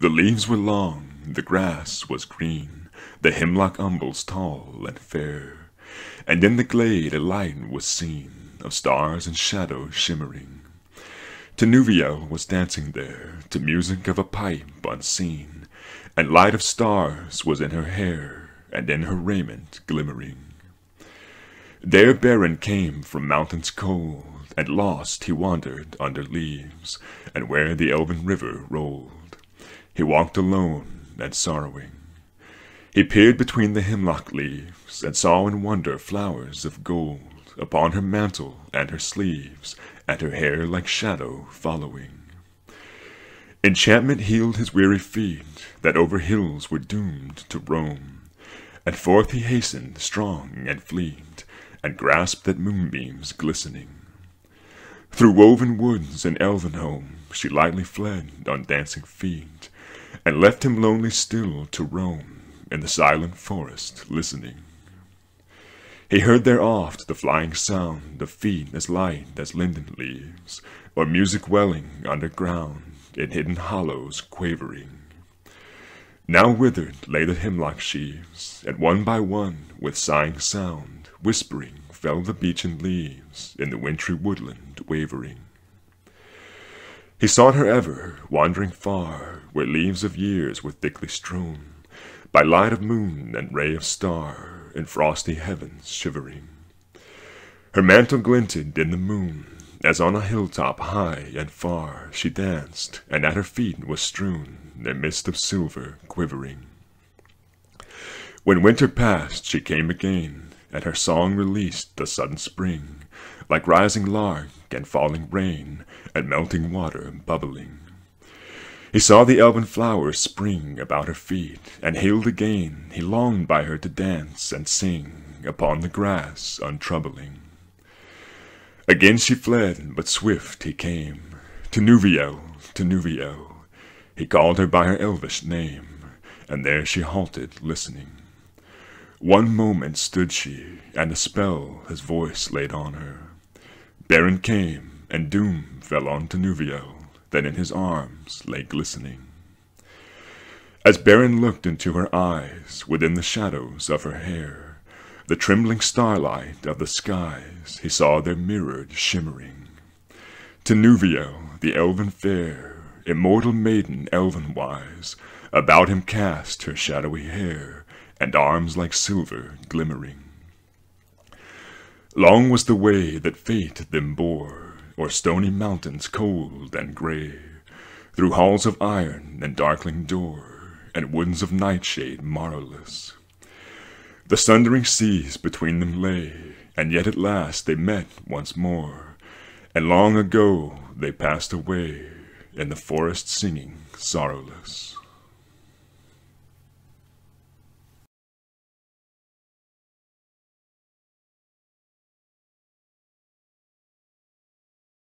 The leaves were long, the grass was green, the hemlock umbels tall and fair, and in the glade a light was seen of stars and shadows shimmering. Tinuviel was dancing there to music of a pipe unseen, and light of stars was in her hair and in her raiment glimmering. There Beren came from mountains cold, and lost he wandered under leaves, and where the elven river rolled. He walked alone and sorrowing. He peered between the hemlock leaves, and saw in wonder flowers of gold upon her mantle and her sleeves, and her hair like shadow following. Enchantment healed his weary feet that over hills were doomed to roam, and forth he hastened strong and fleet, and grasped at moonbeams glistening. Through woven woods and Elvenhome she lightly fled on dancing feet, and left him lonely still to roam in the silent forest listening. He heard there oft the flying sound of feet as light as linden leaves, or music welling underground in hidden hollows quavering. Now withered lay the hemlock sheaves, and one by one, with sighing sound, Whispering fell the beechen leaves in the wintry woodland wavering. He sought her ever, wandering far, where leaves of years were thickly strewn, by light of moon and ray of star, in frosty heavens shivering. Her mantle glinted in the moon, as on a hilltop high and far she danced, and at her feet was strewn a mist of silver quivering. When winter passed, she came again, and her song released the sudden spring, like rising lark and falling rain and melting water bubbling. He saw the elven flowers spring about her feet, and hailed again. He longed by her to dance and sing upon the grass untroubling. Again she fled, but swift he came Tinuviel, to Nuviel. He called her by her elvish name, and there she halted, listening. One moment stood she, and a spell his voice laid on her. Beren came, and doom fell on Tinuviel, that in his arms lay glistening. As Beren looked into her eyes, within the shadows of her hair, the trembling starlight of the skies, he saw there mirrored shimmering. Tinuviel, the elven fair, immortal maiden elven wise, about him cast her shadowy hair, and arms like silver glimmering. Long was the way that fate them bore, o'er stony mountains cold and gray, through halls of iron and darkling door, and woods of nightshade morrowless. The sundering seas between them lay, and yet at last they met once more, and long ago they passed away in the forest singing sorrowless.